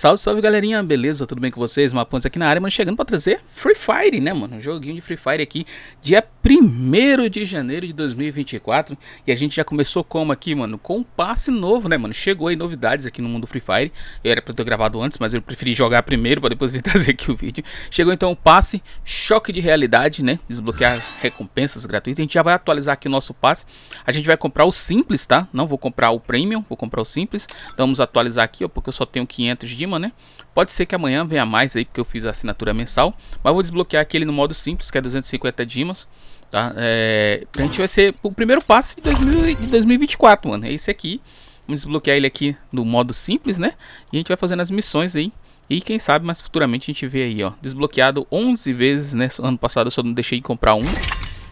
Salve, salve galerinha, beleza? Tudo bem com vocês? Mapontes aqui na área, mano, chegando pra trazer Free Fire, né, mano? Um joguinho de Free Fire aqui, dia 1 de janeiro de 2024 E a gente já começou como aqui, mano? Com um passe novo, né, mano? Chegou aí novidades aqui no mundo Free Fire Eu era pra ter gravado antes, mas eu preferi jogar primeiro pra depois vir trazer aqui o vídeo Chegou então o passe, choque de realidade, né? Desbloquear recompensas gratuitas A gente já vai atualizar aqui o nosso passe A gente vai comprar o simples, tá? Não vou comprar o premium, vou comprar o simples Então vamos atualizar aqui, ó, porque eu só tenho 500 de né? Pode ser que amanhã venha mais aí, porque eu fiz a assinatura mensal. Mas vou desbloquear aquele no modo simples, que é 250 dimas. Tá? É, a gente vai ser o primeiro passo de, 2000, de 2024, mano. É esse aqui. Vamos desbloquear ele aqui no modo simples, né? E a gente vai fazendo as missões aí. E quem sabe mais futuramente a gente vê aí, ó. Desbloqueado 11 vezes, né? Ano passado eu só não deixei de comprar um.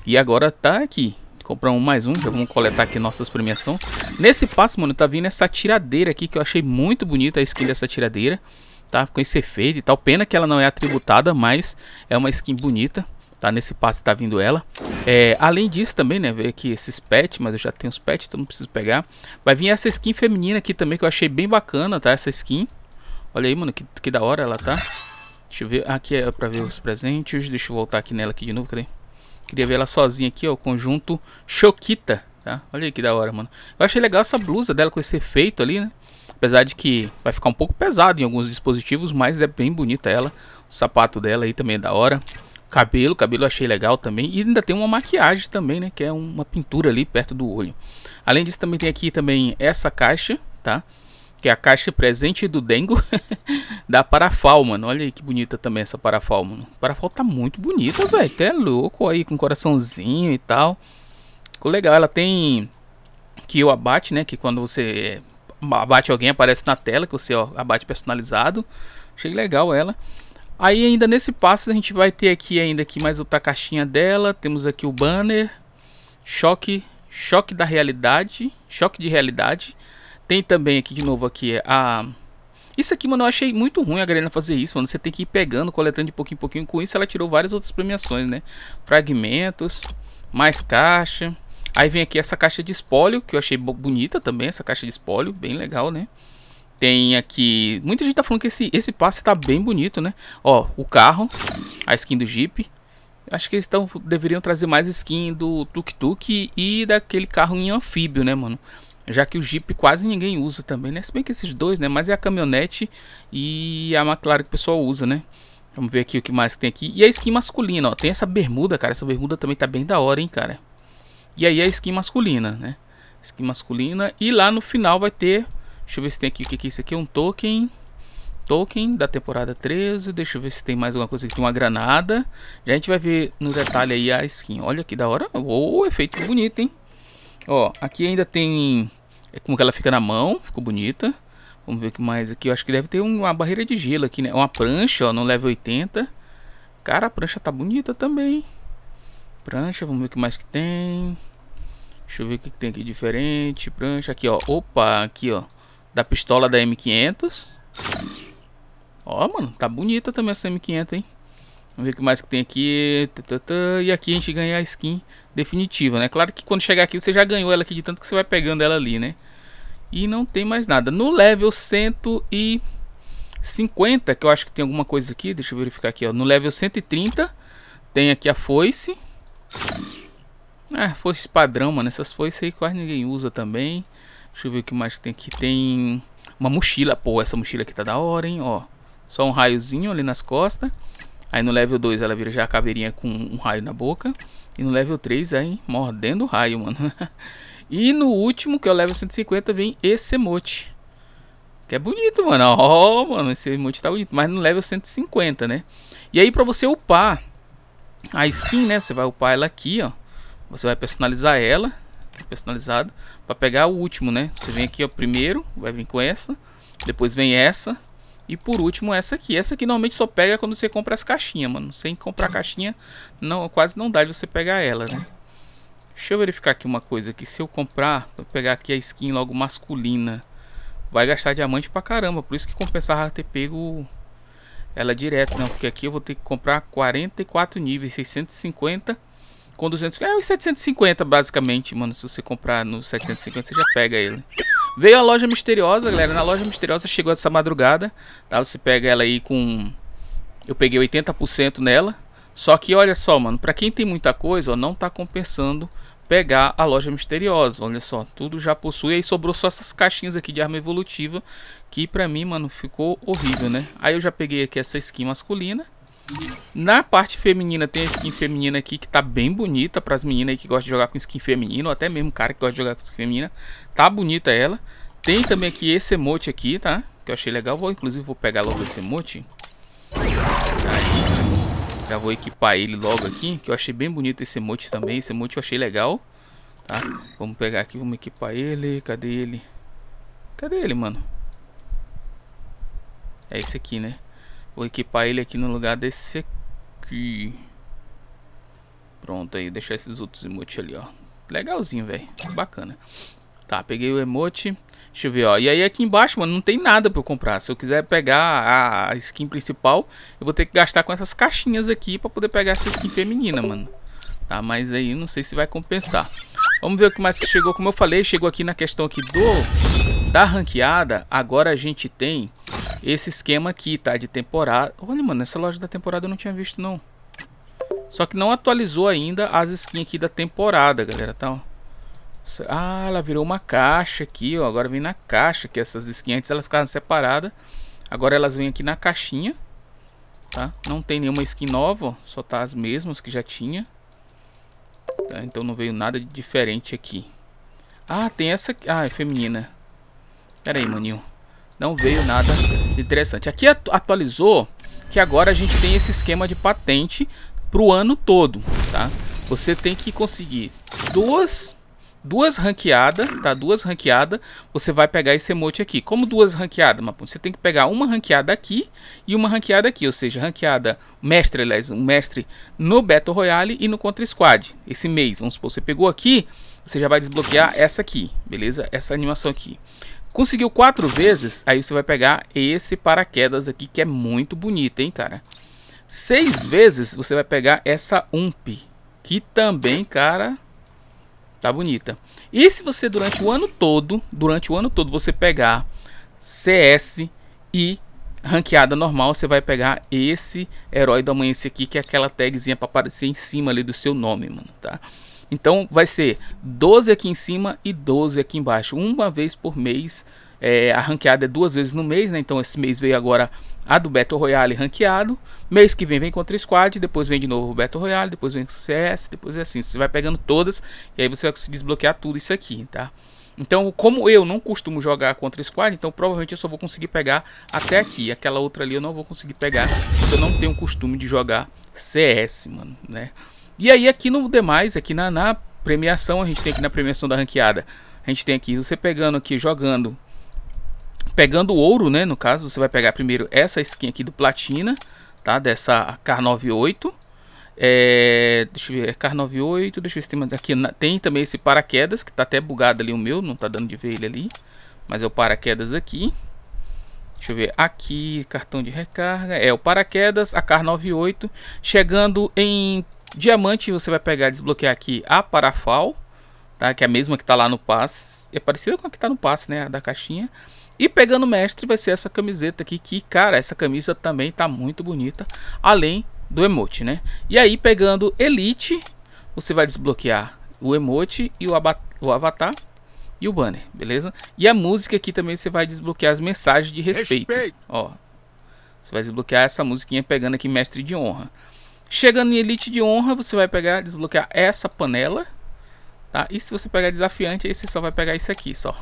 E agora tá aqui comprar um mais um, já vamos coletar aqui nossas premiações. Nesse passo, mano, tá vindo essa tiradeira aqui que eu achei muito bonita a skin dessa tiradeira, tá? Com esse efeito e tal. Pena que ela não é atributada, mas é uma skin bonita. Tá, nesse passe tá vindo ela. É, além disso também, né, veio aqui esses pets, mas eu já tenho os pets, então não preciso pegar. Vai vir essa skin feminina aqui também, que eu achei bem bacana, tá, essa skin. Olha aí, mano, que, que da hora ela tá. Deixa eu ver, aqui é pra ver os presentes, deixa eu voltar aqui nela aqui de novo, cadê? Queria ver ela sozinha aqui, ó, o conjunto Choquita, tá? Olha aí que da hora, mano. Eu achei legal essa blusa dela com esse efeito ali, né? Apesar de que vai ficar um pouco pesado em alguns dispositivos, mas é bem bonita ela. O sapato dela aí também é da hora. Cabelo, cabelo achei legal também. E ainda tem uma maquiagem também, né? Que é uma pintura ali perto do olho. Além disso, também tem aqui também essa caixa, tá? Que é a caixa presente do Dengo da Parafal, mano. Olha aí que bonita também essa Parafal, mano. Parafal tá muito bonita, velho. Até louco aí, com coraçãozinho e tal. Ficou legal. Ela tem que o abate, né? Que quando você abate alguém aparece na tela, que você ó, abate personalizado. Achei legal ela. Aí ainda nesse passo a gente vai ter aqui ainda aqui mais outra caixinha dela. Temos aqui o banner. Choque, choque da realidade. Choque de realidade. Tem também aqui de novo aqui a... Isso aqui, mano, eu achei muito ruim a Garena fazer isso, mano. Você tem que ir pegando, coletando de pouquinho em pouquinho. Com isso ela tirou várias outras premiações, né? Fragmentos, mais caixa. Aí vem aqui essa caixa de espólio, que eu achei bonita também, essa caixa de espólio, bem legal, né? Tem aqui... Muita gente tá falando que esse, esse passe tá bem bonito, né? Ó, o carro, a skin do Jeep. Acho que eles tão, deveriam trazer mais skin do tuk-tuk e daquele carro em anfíbio, né, mano? já que o Jeep quase ninguém usa também, né? Se bem que esses dois, né? Mas é a caminhonete e a McLaren que o pessoal usa, né? Vamos ver aqui o que mais tem aqui. E a skin masculina, ó. Tem essa bermuda, cara. Essa bermuda também tá bem da hora, hein, cara. E aí a skin masculina, né? Skin masculina. E lá no final vai ter... Deixa eu ver se tem aqui o que, que é isso aqui. Um token... Token da temporada 13. Deixa eu ver se tem mais alguma coisa aqui. Tem uma granada. Já a gente vai ver no detalhe aí a skin. Olha que da hora. Oh, efeito bonito, hein? Ó, aqui ainda tem é como que ela fica na mão, ficou bonita. Vamos ver o que mais aqui. Eu acho que deve ter uma barreira de gelo aqui, né? Uma prancha, ó, no level 80. Cara, a prancha tá bonita também. Prancha, vamos ver o que mais que tem. Deixa eu ver o que tem aqui diferente. Prancha, aqui, ó. Opa, aqui, ó. Da pistola da M500. Ó, mano, tá bonita também essa M500, hein? Vamos ver o que mais que tem aqui. E aqui a gente ganha a skin definitiva, né? Claro que quando chegar aqui você já ganhou ela aqui de tanto que você vai pegando ela ali, né? E não tem mais nada. No level 150, que eu acho que tem alguma coisa aqui. Deixa eu verificar aqui, ó. No level 130 tem aqui a foice. É, foice padrão, mano. Essas foices aí quase ninguém usa também. Deixa eu ver o que mais que tem aqui. Tem uma mochila. Pô, essa mochila aqui tá da hora, hein? Ó, só um raiozinho ali nas costas. Aí no level 2 ela vira já a caveirinha com um raio na boca. E no level 3 aí mordendo o raio, mano. e no último, que é o level 150, vem esse emote. Que é bonito, mano. Ó, oh, mano, esse emote tá bonito. Mas no level 150, né? E aí pra você upar a skin, né? Você vai upar ela aqui, ó. Você vai personalizar ela. Personalizado. Pra pegar o último, né? Você vem aqui, ó, primeiro. Vai vir com essa. Depois vem essa. E por último essa aqui. Essa aqui normalmente só pega quando você compra as caixinhas, mano. Sem comprar caixinha, não, quase não dá de você pegar ela, né? Deixa eu verificar aqui uma coisa aqui. Se eu comprar, vou pegar aqui a skin logo masculina. Vai gastar diamante pra caramba. Por isso que compensava ter pego ela direto, não. Porque aqui eu vou ter que comprar 44 níveis, 650 com 200... É, os 750 basicamente, mano. Se você comprar no 750, você já pega ele. Veio a loja misteriosa, galera. Na loja misteriosa chegou essa madrugada. Tá? Você pega ela aí com. Eu peguei 80% nela. Só que olha só, mano. Pra quem tem muita coisa, ó, não tá compensando pegar a loja misteriosa. Olha só, tudo já possui. Aí sobrou só essas caixinhas aqui de arma evolutiva. Que pra mim, mano, ficou horrível, né? Aí eu já peguei aqui essa skin masculina. Na parte feminina tem a skin feminina aqui que tá bem bonita para as meninas aí que gostam de jogar com skin feminino, ou até mesmo cara que gosta de jogar com skin feminina. Tá bonita ela. Tem também aqui esse emote aqui, tá? Que eu achei legal. Vou inclusive vou pegar logo esse emote. Aí, já vou equipar ele logo aqui, que eu achei bem bonito esse emote também. Esse emote eu achei legal, tá? Vamos pegar aqui, vamos equipar ele. Cadê ele? Cadê ele, mano? É esse aqui, né? Vou equipar ele aqui no lugar desse aqui. Pronto aí, deixar esses outros emotes ali, ó. Legalzinho, velho. Bacana. Tá, peguei o emote. Deixa eu ver, ó. E aí aqui embaixo, mano, não tem nada pra eu comprar. Se eu quiser pegar a skin principal, eu vou ter que gastar com essas caixinhas aqui pra poder pegar essa skin feminina, mano. Tá, mas aí não sei se vai compensar. Vamos ver o que mais que chegou. Como eu falei, chegou aqui na questão aqui do da ranqueada. Agora a gente tem esse esquema aqui, tá? De temporada. Olha, mano, essa loja da temporada eu não tinha visto, não. Só que não atualizou ainda as skins aqui da temporada, galera, tá? Ah, ela virou uma caixa aqui, ó. Agora vem na caixa que essas skins. Antes elas ficavam separadas. Agora elas vêm aqui na caixinha, tá? Não tem nenhuma skin nova, ó. Só tá as mesmas que já tinha. Tá? Então não veio nada de diferente aqui. Ah, tem essa aqui. Ah, é feminina. Pera aí, maninho. Não veio nada interessante. Aqui atualizou que agora a gente tem esse esquema de patente para o ano todo, tá? Você tem que conseguir duas duas ranqueadas, tá? Duas ranqueadas, você vai pegar esse emote aqui. Como duas ranqueadas, Mapum? Você tem que pegar uma ranqueada aqui e uma ranqueada aqui, ou seja, ranqueada mestre, aliás, um mestre no Battle Royale e no Contra Squad. Esse mês, vamos supor, você pegou aqui, você já vai desbloquear essa aqui, beleza? Essa animação aqui. Conseguiu quatro vezes, aí você vai pegar esse paraquedas aqui, que é muito bonito, hein, cara? Seis vezes você vai pegar essa UMP, que também, cara, tá bonita. E se você durante o ano todo, durante o ano todo você pegar CS e ranqueada normal, você vai pegar esse herói do amanhecer aqui, que é aquela tagzinha para aparecer em cima ali do seu nome, mano, tá? Então vai ser 12 aqui em cima e 12 aqui embaixo, uma vez por mês. É, a ranqueada é duas vezes no mês, né? Então esse mês veio agora a do Battle Royale ranqueado. Mês que vem vem contra Squad, depois vem de novo o Battle Royale, depois vem o CS, depois é assim. Você vai pegando todas e aí você vai desbloquear tudo isso aqui, tá? Então, como eu não costumo jogar contra Squad, então provavelmente eu só vou conseguir pegar até aqui. Aquela outra ali eu não vou conseguir pegar, porque eu não tenho costume de jogar CS, mano, né? E aí aqui no demais, aqui na, na premiação, a gente tem aqui na premiação da ranqueada, a gente tem aqui você pegando aqui, jogando, pegando ouro, né, no caso, você vai pegar primeiro essa skin aqui do platina, tá, dessa K98, é, deixa eu ver, K98, deixa eu ver se tem mais aqui, tem também esse paraquedas, que tá até bugado ali o meu, não tá dando de ver ele ali, mas é o paraquedas aqui, Deixa eu ver, aqui, cartão de recarga, é o paraquedas, a K98, chegando em Diamante você vai pegar e desbloquear aqui a Parafal, tá? Que é a mesma que tá lá no passe. É parecida com a que tá no passe, né? Da caixinha. E pegando mestre vai ser essa camiseta aqui, que, cara, essa camisa também tá muito bonita. Além do emote, né? E aí, pegando Elite, você vai desbloquear o emote e o, o avatar e o banner, beleza? E a música aqui também você vai desbloquear as mensagens de respeito. respeito. Ó, você vai desbloquear essa musiquinha pegando aqui mestre de honra. Chegando em Elite de Honra, você vai pegar, desbloquear essa panela. Tá? E se você pegar desafiante, aí você só vai pegar isso aqui, só.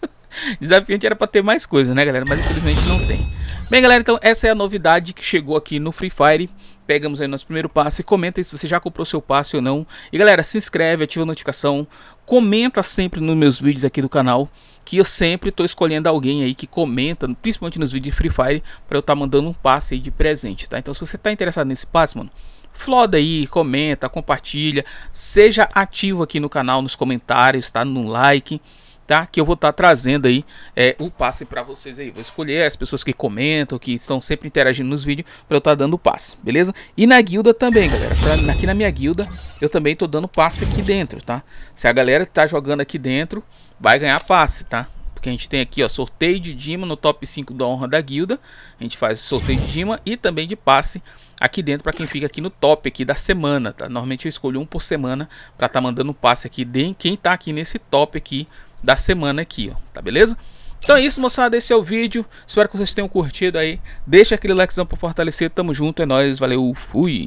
desafiante era para ter mais coisa, né, galera? Mas infelizmente não tem. Bem, galera, então essa é a novidade que chegou aqui no Free Fire. Pegamos aí nosso primeiro passe. Comenta aí se você já comprou seu passe ou não. E galera, se inscreve, ativa a notificação. Comenta sempre nos meus vídeos aqui do canal. Que eu sempre estou escolhendo alguém aí que comenta, principalmente nos vídeos de Free Fire, para eu estar tá mandando um passe aí de presente, tá? Então se você está interessado nesse passe, mano, floda aí, comenta, compartilha. Seja ativo aqui no canal, nos comentários, tá? No like tá? Que eu vou estar tá trazendo aí é, o passe para vocês aí. Vou escolher as pessoas que comentam, que estão sempre interagindo nos vídeos, para eu estar tá dando passe, beleza? E na guilda também, galera. Pra, aqui na minha guilda, eu também tô dando passe aqui dentro, tá? Se a galera tá jogando aqui dentro, vai ganhar passe, tá? porque a gente tem aqui, ó, sorteio de Dima no top 5 da honra da guilda. A gente faz sorteio de Dima e também de passe aqui dentro para quem fica aqui no top aqui da semana, tá? Normalmente eu escolho um por semana para estar tá mandando passe aqui quem tá aqui nesse top aqui da semana aqui, ó, tá beleza? Então é isso, moçada, esse é o vídeo. Espero que vocês tenham curtido aí. Deixa aquele likezão para fortalecer. Tamo junto, é nóis, valeu, fui!